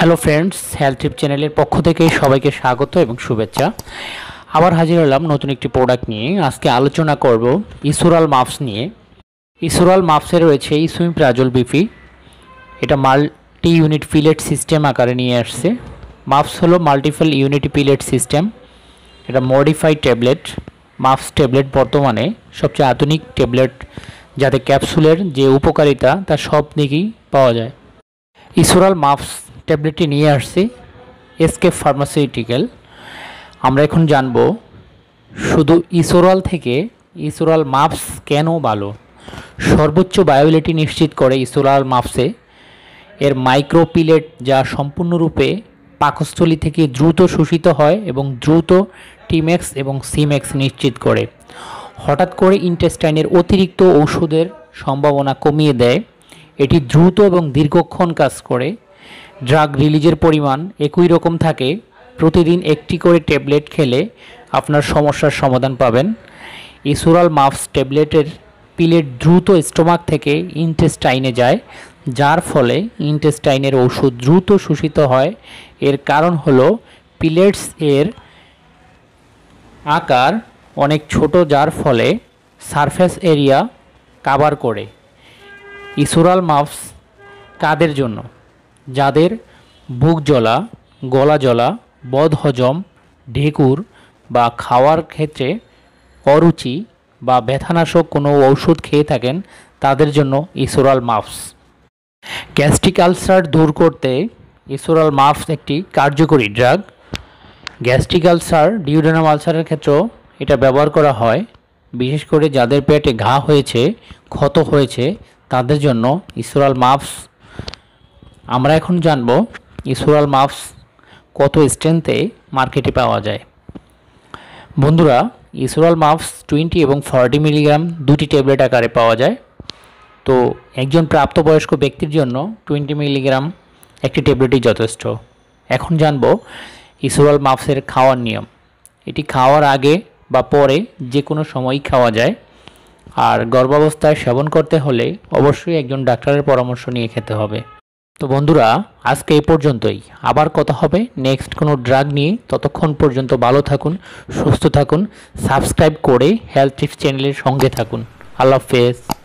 Hello friends health টিপ চ্যানেলের পক্ষ থেকে সবাইকে স্বাগত এবং শুভেচ্ছা। আবার হাজির হলাম নতুন একটি প্রোডাক্ট নিয়ে। আজকে আলোচনা করব ইসুরাল মাপস নিয়ে। ইসুরাল মাপসে রয়েছে ইসুইম প্রাজল বিফি এটা মাল্টি ইউনিট পিলেট সিস্টেম আকারে নিয়ে আসছে। মাপস হলো মাল্টিপল ইউনিট পিলেট সিস্টেম এটা মডিফাইড ট্যাবলেট মাপস ট্যাবলেট বর্তমানে সবচেয়ে আধুনিক ট্যাবলেট যাতে ক্যাপসুলের যে উপকারিতা, তা সব দিকেই পাওয়া যায়। ইসোরাল মাপস ট্যাবলেটটি নিয়ে আসছি, এসকে ফার্মাসিউটিক্যাল। আমরা এখন জানব, শুধু ইসোরাল থেকে ইসোরাল মাপস কেন ভালো? সর্বোচ্চ বায়োবিলিটি নিশ্চিত করে ইসোরাল মাপসে, এর মাইক্রোপিলেট যা সম্পূর্ণরূপে পাকস্থলী থেকে দ্রুত শোষিত হয় এবং দ্রুত টিমেক্স এবং সিমেক্স নিশ্চিত করে। হঠাৎ করে ইন্টেস্টাইনের অতিরিক্ত ঔষধের সম্ভাবনা কমিয়ে দেয়। এটি দ্রুত এবং দীর্ঘক্ষণ কাজ করে। ড্রাগ রিলিজের পরিমাণ একই রকম থাকে, প্রতিদিন একটি করে ট্যাবলেট খেলে আপনার সমস্যার সমাধান পাবেন। ইসুরাল মাফস ট্যাবলেটের পিলেট দ্রুত স্টোমাক থেকে ইন্টেস্টাইনে যায়, যার ফলে ইন্টেস্টাইনের ওষুধ দ্রুত শোষিত হয়। এর কারণ হলো পিলেটস এর আকার অনেক ছোট, যার ফলে সারফেস এরিয়া কাভার করে। ইসুরাল মাফস কাদের জন্য? যাদের বুক জ্বলা, গলা জ্বলা বদহজম ঢেকুর বা খাওয়ার ক্ষেত্রে অরুচি বা ব্যথানাশক কোনো ঔষধ খেয়ে থাকেন, তাদের জন্য ইসোরাল মাফস। গ্যাস্ট্রিক আলসার দূর করতে ইসোরাল মাফস একটি কার্যকরী ড্রাগ। গ্যাস্ট্রিক আলসার ডিউডেনাম আলসারের ক্ষেত্রেও এটা ব্যবহার করা হয়, বিশেষ করে যাদের পেটে ঘা হয়েছে, ক্ষত হয়েছে, তাদের জন্য ইসোরাল মাফস আমরা এখন জানব ইসোরাল মাফস কত স্ট্রেংথে মার্কেটে পাওয়া যায়। বন্ধুরা ইসোরাল মাফস টোয়েন্টি এবং ফর্টি মিলিগ্রাম দুটি ট্যাবলেট আকারে পাওয়া যায়। তো একজন প্রাপ্তবয়স্ক ব্যক্তির জন্য টোয়েন্টি মিলিগ্রাম একটি ট্যাবলেটই যথেষ্ট। এখন জানব ইসোরাল মাফসের খাওয়ার নিয়ম। এটি খাওয়ার আগে বা পরে যে কোনো সময়ই খাওয়া যায়। আর গর্ভাবস্থায় সেবন করতে হলে অবশ্যই একজন ডাক্তারের পরামর্শ নিয়ে খেতে হবে। তো বন্ধুরা, আজকে এই পর্যন্তই। আবার কথা হবে। নেক্সট কোনো ড্রাগ নিয়ে। ততক্ষণ পর্যন্ত ভালো থাকুন, সুস্থ থাকুন সাবস্ক্রাইব করে হেলথ টিপস চ্যানেলের সঙ্গে থাকুন। আল্লাহ হাফেজ।